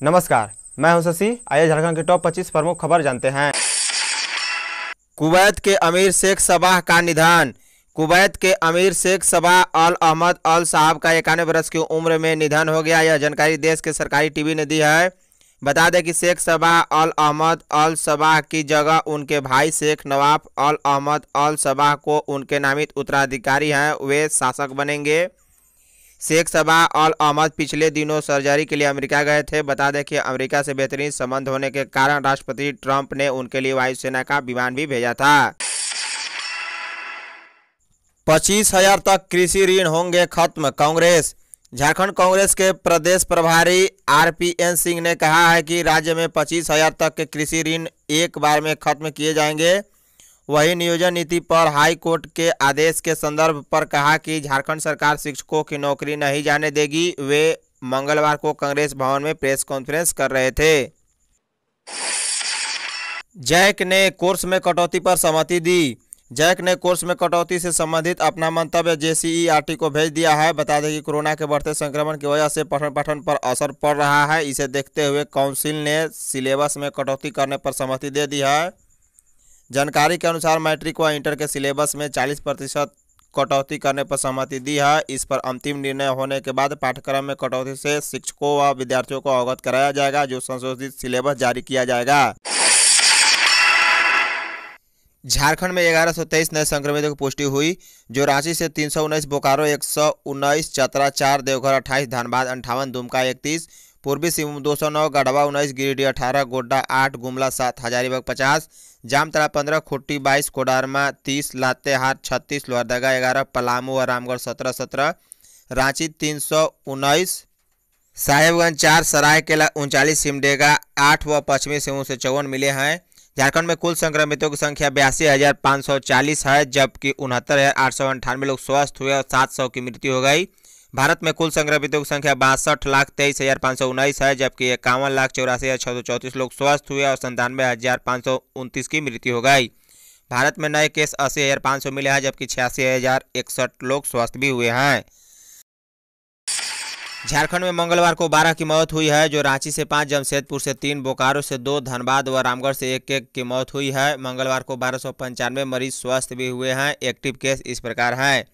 नमस्कार, मैं हूँ शशि। आइए झारखंड के टॉप 25 प्रमुख खबर जानते हैं। कुवैत के अमीर शेख सबाह का निधन। कुवैत के अमीर Sheikh Sabah al Ahmad al Sabah का इक्यानवे वर्ष की उम्र में निधन हो गया। यह जानकारी देश के सरकारी टीवी ने दी है। बता दें कि Sheikh Sabah al Ahmad al Sabah की जगह उनके भाई Sheikh Nawaf al Ahmad al Sabah को उनके नामित उत्तराधिकारी हैं। वे शासक बनेंगे। शेख सबाह अल अहमद पिछले दिनों सर्जरी के लिए अमेरिका गए थे। बता दें कि अमेरिका से बेहतरीन संबंध होने के कारण राष्ट्रपति ट्रंप ने उनके लिए वायुसेना का विमान भी भेजा था। पच्चीस हज़ार तक कृषि ऋण होंगे खत्म, कांग्रेस। झारखंड कांग्रेस के प्रदेश प्रभारी आरपीएन सिंह ने कहा है कि राज्य में पच्चीस हज़ार तक के कृषि ऋण एक बार में खत्म किए जाएँगे। वही नियोजन नीति पर हाई कोर्ट के आदेश के संदर्भ पर कहा कि झारखंड सरकार शिक्षकों की नौकरी नहीं जाने देगी। वे मंगलवार को कांग्रेस भवन में प्रेस कॉन्फ्रेंस कर रहे थे। जैक ने कोर्स में कटौती पर सहमति दी। जैक ने कोर्स में कटौती से संबंधित अपना मंतव्य जेसीईआरटी को भेज दिया है। बता दें कि कोरोना के बढ़ते संक्रमण की वजह से पठन पाठन पर असर पड़ रहा है। इसे देखते हुए काउंसिल ने सिलेबस में कटौती करने पर सहमति दे दी है। जानकारी के अनुसार मैट्रिक व इंटर के सिलेबस में 40 प्रतिशत कटौती करने पर सहमति दी है। इस पर अंतिम निर्णय होने के बाद पाठ्यक्रम में कटौती से शिक्षकों व विद्यार्थियों को अवगत कराया जाएगा, जो संशोधित सिलेबस जारी किया जाएगा। झारखंड में ग्यारह सौ तेईस नए संक्रमितों की पुष्टि हुई, जो रांची से तीन सौ उन्नीस, बोकारो एक सौ उन्नीस, चतरा चार, देवघर अट्ठाईस, धनबाद अंठावन, दुमका इकतीस पूर्वी सिंहभूम दो सौ नौ, गढ़वा उन्नीस, गिरिडीह अठारह, गोड्डा आठ, गुमला सात, हजारीबाग पचास, जामतड़ा पंद्रह खुट्टी बाईस, कोडारमा तीस, लातेहार छत्तीस, लोहरदगा ग्यारह, पलामू और रामगढ़ सत्रह सत्रह, रांची तीन सौ उन्नीस, साहेबगंज चार, सरायकेला उनचालीस, सिमडेगा आठ व पश्चिमी सिंहभूम से चौवन मिले हैं। झारखंड में कुल संक्रमितों की संख्या बयासी हज़ार पाँच सौ चालीस है, जबकि उनहत्तर हज़ार आठ सौ अंठानवे लोग स्वस्थ हुए और सात सौ की मृत्यु हो गई। भारत में कुल संक्रमितों की संख्या बासठ लाख तेईस हज़ार पाँच सौ उन्नीस है, जबकि इक्यावन लाख चौरासी हज़ार छः सौ चौंतीस लोग स्वस्थ हुए और संतानवे हज़ार पाँच सौ उनतीस की मृत्यु हो गई। भारत में नए केस अस्सी हज़ार पाँच सौ मिले हैं, जबकि छियासी हज़ार इकसठ लोग स्वस्थ भी हुए हैं। झारखंड में मंगलवार को 12 की मौत हुई है, जो रांची से पाँच, जमशेदपुर से तीन, बोकारो से दो, धनबाद व रामगढ़ से एक एक की मौत हुई है। मंगलवार को बारह मरीज़ स्वस्थ भी हुए हैं। एक्टिव केस इस प्रकार हैं।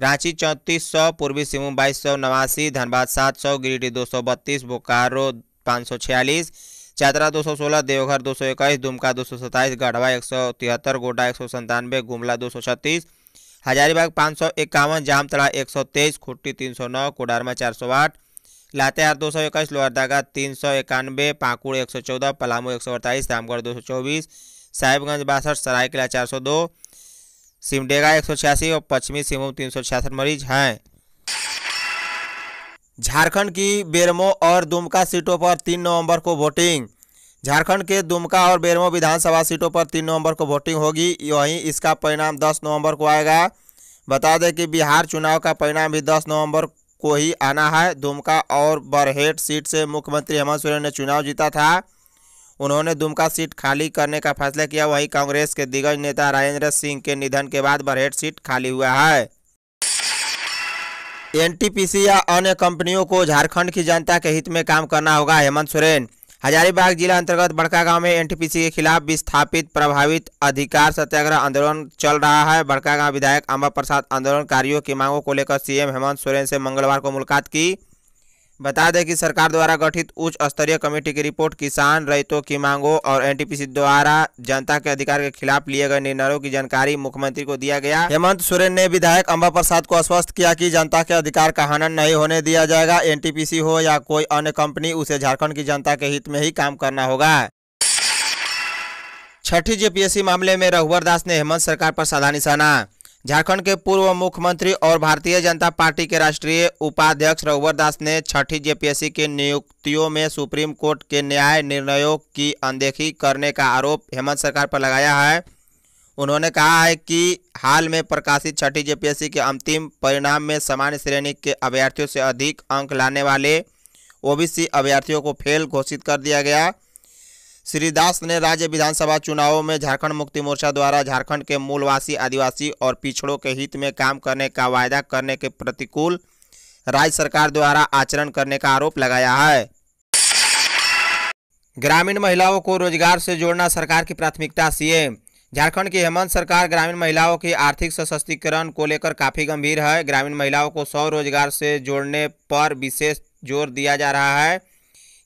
रांची चौंतीस सौ, पूर्वी सिंहभूम बाईस सौ, नवासी, धनबाद सात सौ, गिरिडीह दो सौ बत्तीस, बोकारो पाँच सौ छियालीस, चादरा दो सौ सोलह, देवघर दो सौ इक्कीस, दुमका दो सौ सत्ताईस, गढ़वा एक सौ तिहत्तर, गोड्डा एक सौ संतानवे, गुमला दो सौ छत्तीस, हजारीबाग पाँच सौ इक्यावन, जामतड़ा एक सौ तेईस खुट्टी तीन सौ नौ, कोडारमा चार सौ आठ, लातेहार दो सौ इक्कीस लोहरदगा तीन सौ इक्यानवे पाकुड़ एक सौ चौदह, पलामू एक सौ अड़तालीस, रामगढ़ दो सौ चौबीस, साहिबगंज बासठ, सरायकला चार सौ दो सिमडेगा एक सौ छियासी और पश्चिमी सिंहभूम तीन सौ छियासठ मरीज़ हैं। झारखंड की बेरमो और दुमका सीटों पर तीन नवंबर को वोटिंग। झारखंड के दुमका और बेरमो विधानसभा सीटों पर तीन नवंबर को वोटिंग होगी वहीं इसका परिणाम दस नवंबर को आएगा। बता दें कि बिहार चुनाव का परिणाम भी दस नवंबर को ही आना है। दुमका और बरहेट सीट से मुख्यमंत्री हेमंत सोरेन ने चुनाव जीता था। उन्होंने दुमका सीट खाली करने का फैसला किया। वहीं कांग्रेस के दिग्गज नेता राजेंद्र सिंह के निधन के बाद बरहेट सीट खाली हुआ है। एनटीपीसी या अन्य कंपनियों को झारखंड की जनता के हित में काम करना होगा, हेमंत सोरेन। हजारीबाग जिला अंतर्गत बड़का गाँव में एनटीपीसी के खिलाफ विस्थापित प्रभावित अधिकार सत्याग्रह आंदोलन चल रहा है। बड़का गाँव विधायक अम्बा प्रसाद आंदोलनकारियों की मांगों को लेकर सीएम हेमंत सोरेन से मंगलवार को मुलाकात की। बता दें कि सरकार द्वारा गठित उच्च स्तरीय कमेटी की रिपोर्ट, किसान रैतों की मांगों और एनटीपीसी द्वारा जनता के अधिकार के खिलाफ लिए गए निर्णयों की जानकारी मुख्यमंत्री को दिया गया। हेमंत सोरेन ने विधायक अम्बा प्रसाद को आश्वस्त किया कि जनता के अधिकार का हनन नहीं होने दिया जाएगा, एनटीपीसी हो या कोई अन्य कंपनी, उसे झारखंड की जनता के हित में ही काम करना होगा। छठी जेपीएससी मामले में रघुवर दास ने हेमंत सरकार पर साधा निशाना। झारखंड के पूर्व मुख्यमंत्री और भारतीय जनता पार्टी के राष्ट्रीय उपाध्यक्ष रघुवर दास ने छठी जेपीएससी के नियुक्तियों में सुप्रीम कोर्ट के न्याय निर्णयों की अनदेखी करने का आरोप हेमंत सरकार पर लगाया है। उन्होंने कहा है कि हाल में प्रकाशित छठी जेपीएससी के अंतिम परिणाम में सामान्य श्रेणी के अभ्यर्थियों से अधिक अंक लाने वाले ओबीसी अभ्यर्थियों को फेल घोषित कर दिया गया। श्री दास ने राज्य विधानसभा चुनावों में झारखंड मुक्ति मोर्चा द्वारा झारखंड के मूलवासी, आदिवासी और पिछड़ों के हित में काम करने का वायदा करने के प्रतिकूल राज्य सरकार द्वारा आचरण करने का आरोप लगाया है। ग्रामीण महिलाओं को रोज़गार से जोड़ना सरकार की प्राथमिकता, सीएम। झारखंड की हेमंत सरकार ग्रामीण महिलाओं की आर्थिक सशक्तिकरण को लेकर काफ़ी गंभीर है। ग्रामीण महिलाओं को स्वरोजगार से जोड़ने पर विशेष ज़ोर दिया जा रहा है।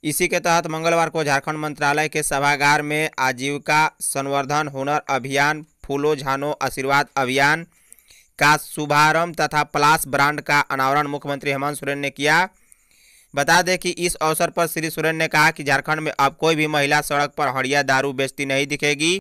इसी के तहत मंगलवार को झारखंड मंत्रालय के सभागार में आजीविका संवर्धन हुनर अभियान, फूलो, झानो, आशीर्वाद अभियान का शुभारंभ तथा प्लास ब्रांड का अनावरण मुख्यमंत्री हेमंत सोरेन ने किया। बता दें कि इस अवसर पर श्री सोरेन ने कहा कि झारखंड में अब कोई भी महिला सड़क पर हड़िया, दारू बेचती नहीं दिखेगी।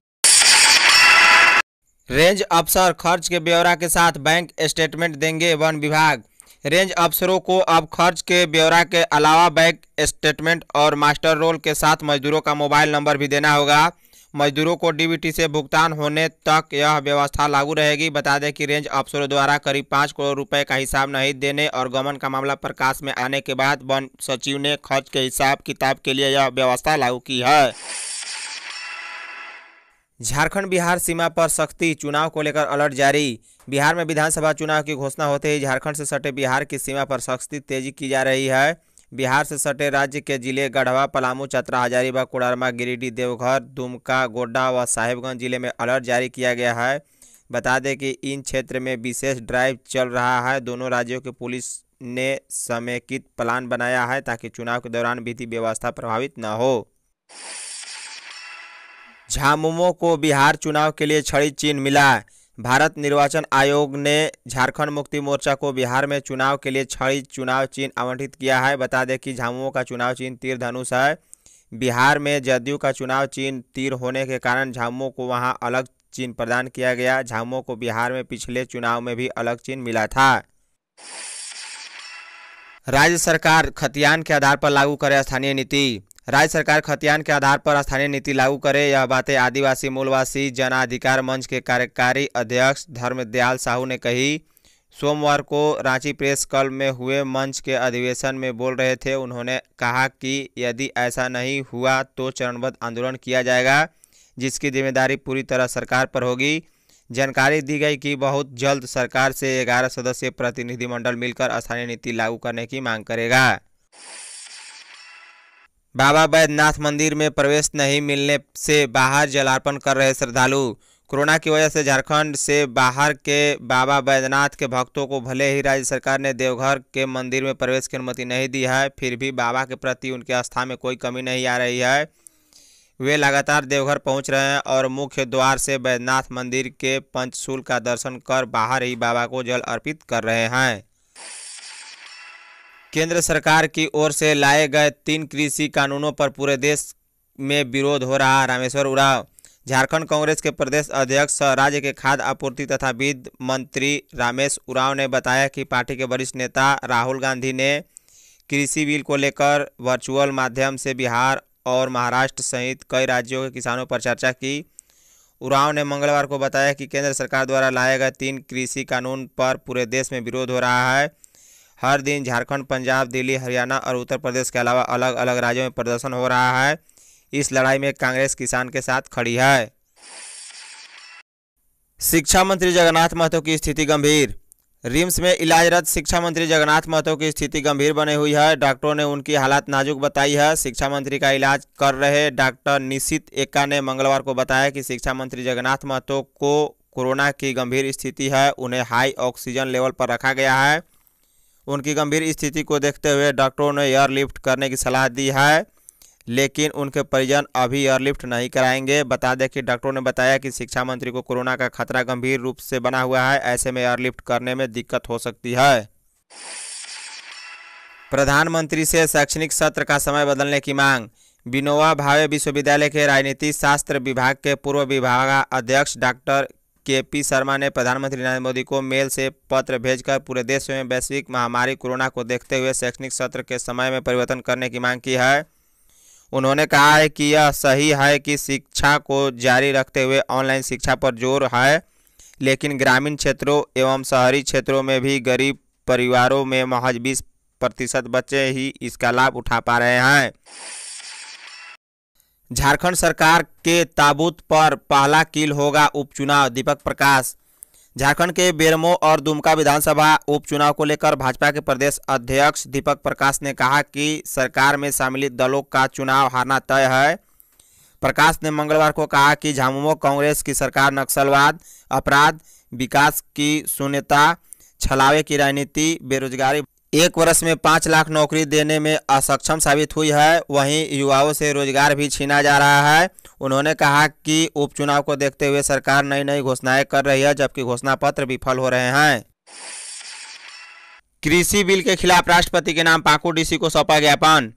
रेंज अफसर खर्च के ब्यौरा के साथ बैंक स्टेटमेंट देंगे वन विभाग। रेंज अफसरों को अब खर्च के ब्यौरा के अलावा बैंक स्टेटमेंट और मास्टर रोल के साथ मजदूरों का मोबाइल नंबर भी देना होगा। मजदूरों को डीबीटी से भुगतान होने तक यह व्यवस्था लागू रहेगी। बता दें कि रेंज अफसरों द्वारा करीब पाँच करोड़ रुपए का हिसाब नहीं देने और गमन का मामला प्रकाश में आने के बाद वन सचिव ने खर्च के हिसाब किताब के लिए यह व्यवस्था लागू की है। झारखंड बिहार सीमा पर सख्ती, चुनाव को लेकर अलर्ट जारी। बिहार में विधानसभा चुनाव की घोषणा होते ही झारखंड से सटे बिहार की सीमा पर सख्ती तेज़ी की जा रही है। बिहार से सटे राज्य के ज़िले गढ़वा, पलामू, चतरा, हजारीबाग, कोडरमा, गिरिडीह, देवघर, दुमका, गोड्डा व साहिबगंज ज़िले में अलर्ट जारी किया गया है। बता दें कि इन क्षेत्र में विशेष ड्राइव चल रहा है। दोनों राज्यों की पुलिस ने समेकित प्लान बनाया है ताकि चुनाव के दौरान विधि व्यवस्था प्रभावित न हो। झामुमो को बिहार चुनाव के लिए छड़ी चिन्ह मिला। भारत निर्वाचन आयोग ने झारखंड मुक्ति मोर्चा को बिहार में चुनाव के लिए छड़ी चुनाव चिन्ह आवंटित किया है। बता दें कि झामुमो का चुनाव चिन्ह तीर धनुष है। बिहार में जदयू का चुनाव चिन्ह तीर होने के कारण झामुमो को वहाँ अलग चिन्ह प्रदान किया गया। झामुमो को बिहार में पिछले चुनाव में भी अलग चिन्ह मिला था। राज्य सरकार खतियान के आधार पर लागू करे स्थानीय नीति। राज्य सरकार खतियान के आधार पर स्थानीय नीति लागू करे, यह बातें आदिवासी, मूलवासी जन अधिकार मंच के कार्यकारी अध्यक्ष धर्मदयाल साहू ने कही। सोमवार को रांची प्रेस क्लब में हुए मंच के अधिवेशन में बोल रहे थे। उन्होंने कहा कि यदि ऐसा नहीं हुआ तो चरणबद्ध आंदोलन किया जाएगा, जिसकी ज़िम्मेदारी पूरी तरह सरकार पर होगी। जानकारी दी गई कि बहुत जल्द सरकार से ग्यारह सदस्यीय प्रतिनिधिमंडल मिलकर स्थानीय नीति लागू करने की मांग करेगा। बाबा बैद्यनाथ मंदिर में प्रवेश नहीं मिलने से बाहर जलार्पण कर रहे श्रद्धालु। कोरोना की वजह से झारखंड से बाहर के बाबा बैद्यनाथ के भक्तों को भले ही राज्य सरकार ने देवघर के मंदिर में प्रवेश की अनुमति नहीं दी है, फिर भी बाबा के प्रति उनके आस्था में कोई कमी नहीं आ रही है। वे लगातार देवघर पहुँच रहे हैं और मुख्य द्वार से बैद्यनाथ मंदिर के पंचशूल का दर्शन कर बाहर ही बाबा को जल अर्पित कर रहे हैं। केंद्र सरकार की ओर से लाए गए तीन कृषि कानूनों पर पूरे देश में विरोध हो रहा। रामेश्वर उराव, झारखंड कांग्रेस के प्रदेश अध्यक्ष, राज्य के खाद्य आपूर्ति तथा वित्त मंत्री रामेश उराव ने बताया कि पार्टी के वरिष्ठ नेता राहुल गांधी ने कृषि बिल को लेकर वर्चुअल माध्यम से बिहार और महाराष्ट्र सहित कई राज्यों के किसानों पर चर्चा की। उराव ने मंगलवार को बताया कि केंद्र सरकार द्वारा लाए गए तीन कृषि कानून पर पूरे देश में विरोध हो रहा है। हर दिन झारखंड, पंजाब, दिल्ली, हरियाणा और उत्तर प्रदेश के अलावा अलग अलग राज्यों में प्रदर्शन हो रहा है। इस लड़ाई में कांग्रेस किसान के साथ खड़ी है। शिक्षा मंत्री जगन्नाथ महतो की स्थिति गंभीर। रिम्स में इलाजरत शिक्षा मंत्री जगन्नाथ महतो की स्थिति गंभीर बनी हुई है। डॉक्टरों ने उनकी हालात नाजुक बताई है। शिक्षा मंत्री का इलाज कर रहे डॉक्टर निशित एक्का ने मंगलवार को बताया कि शिक्षा मंत्री जगन्नाथ महतो को कोरोना की गंभीर स्थिति है। उन्हें हाई ऑक्सीजन लेवल पर रखा गया है। उनकी गंभीर स्थिति को देखते हुए डॉक्टरों ने एयरलिफ्ट करने की सलाह दी है, लेकिन उनके परिजन अभी एयरलिफ्ट नहीं कराएँगे। बता दें कि डॉक्टरों ने बताया कि शिक्षा मंत्री को कोरोना का खतरा गंभीर रूप से बना हुआ है, ऐसे में एयरलिफ्ट करने में दिक्कत हो सकती है। प्रधानमंत्री से शैक्षणिक सत्र का समय बदलने की मांग। बिनोवा भावे विश्वविद्यालय के राजनीति शास्त्र विभाग के पूर्व विभाग अध्यक्ष डॉक्टर के पी शर्मा ने प्रधानमंत्री नरेंद्र मोदी को मेल से पत्र भेजकर पूरे देश में वैश्विक महामारी कोरोना को देखते हुए शैक्षणिक सत्र के समय में परिवर्तन करने की मांग की है। उन्होंने कहा है कि यह सही है कि शिक्षा को जारी रखते हुए ऑनलाइन शिक्षा पर ज़ोर है, लेकिन ग्रामीण क्षेत्रों एवं शहरी क्षेत्रों में भी गरीब परिवारों में महज बीस प्रतिशत बच्चे ही इसका लाभ उठा पा रहे हैं। झारखंड सरकार के ताबूत पर पहला किल होगा उपचुनाव। दीपक प्रकाश, झारखंड के बेरमो और दुमका विधानसभा उपचुनाव को लेकर भाजपा के प्रदेश अध्यक्ष दीपक प्रकाश ने कहा कि सरकार में शामिलित दलों का चुनाव हारना तय है। प्रकाश ने मंगलवार को कहा कि झामुमो कांग्रेस की सरकार नक्सलवाद, अपराध, विकास की शून्यता, छलावे की राजनीति बेरोजगारी एक वर्ष में पाँच लाख नौकरी देने में असक्षम साबित हुई है। वहीं युवाओं से रोज़गार भी छीना जा रहा है। उन्होंने कहा कि उपचुनाव को देखते हुए सरकार नई नई घोषणाएँ कर रही है, जबकि घोषणा पत्र विफल हो रहे हैं। कृषि बिल के खिलाफ राष्ट्रपति के नाम पाकुड़ डीसी को सौंपा ज्ञापन।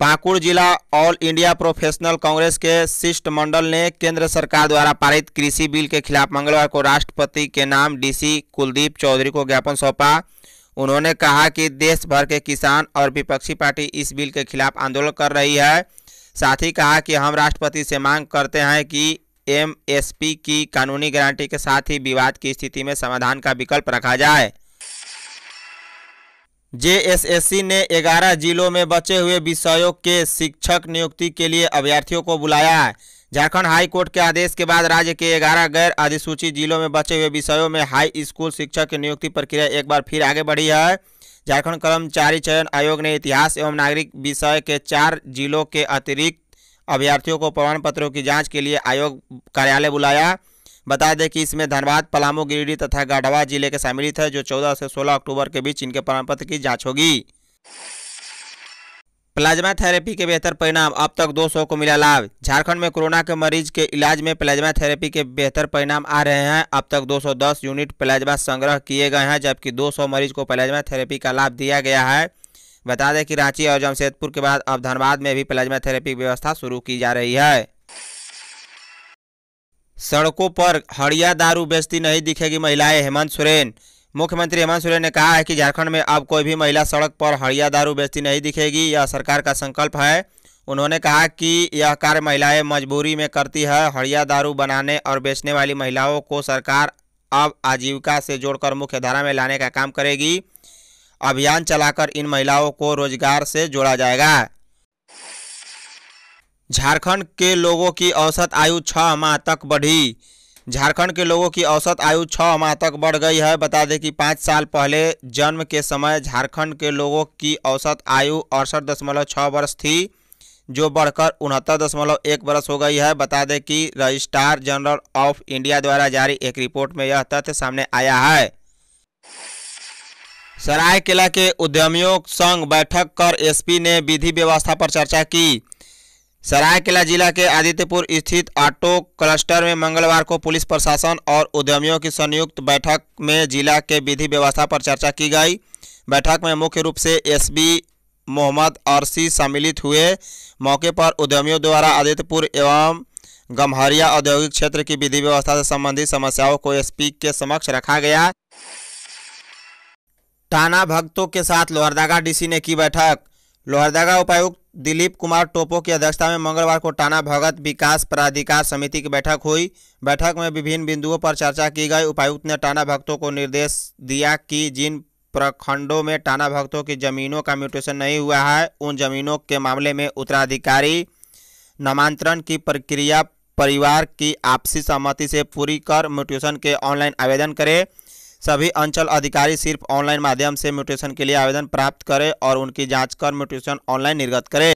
पाकुड़ जिला ऑल इंडिया प्रोफेशनल कांग्रेस के शिष्टमंडल ने केंद्र सरकार द्वारा पारित कृषि बिल के खिलाफ मंगलवार को राष्ट्रपति के नाम डीसी कुलदीप चौधरी को ज्ञापन सौंपा। उन्होंने कहा कि देश भर के किसान और विपक्षी पार्टी इस बिल के खिलाफ आंदोलन कर रही है। साथ ही कहा कि हम राष्ट्रपति से मांग करते हैं कि एमएसपी की कानूनी गारंटी के साथ ही विवाद की स्थिति में समाधान का विकल्प रखा जाए। जेएसएससी ने 11 जिलों में बचे हुए विषयों के शिक्षक नियुक्ति के लिए अभ्यर्थियों को बुलाया झारखंड हाई कोर्ट के आदेश के बाद राज्य के 11 गैर अधिसूचित जिलों में बचे हुए विषयों में हाई स्कूल शिक्षक की नियुक्ति प्रक्रिया एक बार फिर आगे बढ़ी है। झारखंड कर्मचारी चयन आयोग ने इतिहास एवं नागरिक विषय के चार जिलों के अतिरिक्त अभ्यर्थियों को प्रमाण पत्रों की जाँच के लिए आयोग कार्यालय बुलाया। बता दें कि इसमें धनबाद, पलामू, गिरिडीह तथा गढ़वा ज़िले के सम्मिलित है, जो 14 से 16 अक्टूबर के बीच इनके प्रमाण पत्र की जाँच होगी। प्लाज्मा थेरेपी के बेहतर परिणाम अब तक 200 को मिला लाभ। झारखंड में कोरोना के मरीज़ के इलाज में प्लाज्मा थेरेपी के बेहतर परिणाम आ रहे हैं। अब तक 210 यूनिट प्लाज्मा संग्रह किए गए हैं, जबकि 200 मरीज़ को प्लाज्मा थेरेपी का लाभ दिया गया है। बता दें कि रांची और जमशेदपुर के बाद अब धनबाद में भी प्लाज्मा थेरेपी व्यवस्था शुरू की जा रही है। सड़कों पर हड़िया दारू बेचती नहीं दिखेगी महिलाएँ, हेमंत सोरेन। मुख्यमंत्री हेमंत सोरेन ने कहा है कि झारखंड में अब कोई भी महिला सड़क पर हड़िया दारू बेचती नहीं दिखेगी, यह सरकार का संकल्प है। उन्होंने कहा कि यह कार्य महिलाएँ मजबूरी में करती है। हड़िया दारू बनाने और बेचने वाली महिलाओं को सरकार अब आजीविका से जोड़कर मुख्य धारा में लाने का काम करेगी। अभियान चलाकर इन महिलाओं को रोज़गार से जोड़ा जाएगा। झारखंड के लोगों की औसत आयु छः माह तक बढ़ी। झारखंड के लोगों की औसत आयु छः माह तक बढ़ गई है। बता दें कि पाँच साल पहले जन्म के समय झारखंड के लोगों की औसत आयु अड़सठ दशमलव छः वर्ष थी, जो बढ़कर उनहत्तर दशमलव एक वर्ष हो गई है। बता दें कि रजिस्ट्रार जनरल ऑफ़ इंडिया द्वारा जारी एक रिपोर्ट में यह तथ्य सामने आया है। सरायकेला के उद्यमियों संग बैठक कर एसपी ने विधि व्यवस्था पर चर्चा की। सरायकेला जिला के आदित्यपुर स्थित ऑटो क्लस्टर में मंगलवार को पुलिस प्रशासन और उद्यमियों की संयुक्त बैठक में जिला के विधि व्यवस्था पर चर्चा की गई। बैठक में मुख्य रूप से एसबी मोहम्मद अरसी सम्मिलित हुए। मौके पर उद्यमियों द्वारा आदित्यपुर एवं गम्हरिया औद्योगिक क्षेत्र की विधि व्यवस्था से संबंधित समस्याओं को एसपी के समक्ष रखा गया। टाना भक्तों के साथ लोहरदगा डीसी ने की बैठक। लोहरदगा उपायुक्त दिलीप कुमार टोपो की अध्यक्षता में मंगलवार को टाना भगत विकास प्राधिकार समिति की बैठक हुई। बैठक में विभिन्न बिंदुओं पर चर्चा की गई। उपायुक्त ने टाना भक्तों को निर्देश दिया कि जिन प्रखंडों में टाना भक्तों की जमीनों का म्यूटेशन नहीं हुआ है, उन जमीनों के मामले में उत्तराधिकारी नामांतरण की प्रक्रिया परिवार की आपसी सहमति से पूरी कर म्यूटेशन के ऑनलाइन आवेदन करें। सभी अंचल अधिकारी सिर्फ़ ऑनलाइन माध्यम से म्यूटेशन के लिए आवेदन प्राप्त करें और उनकी जाँच कर म्यूटेशन ऑनलाइन निर्गत करें।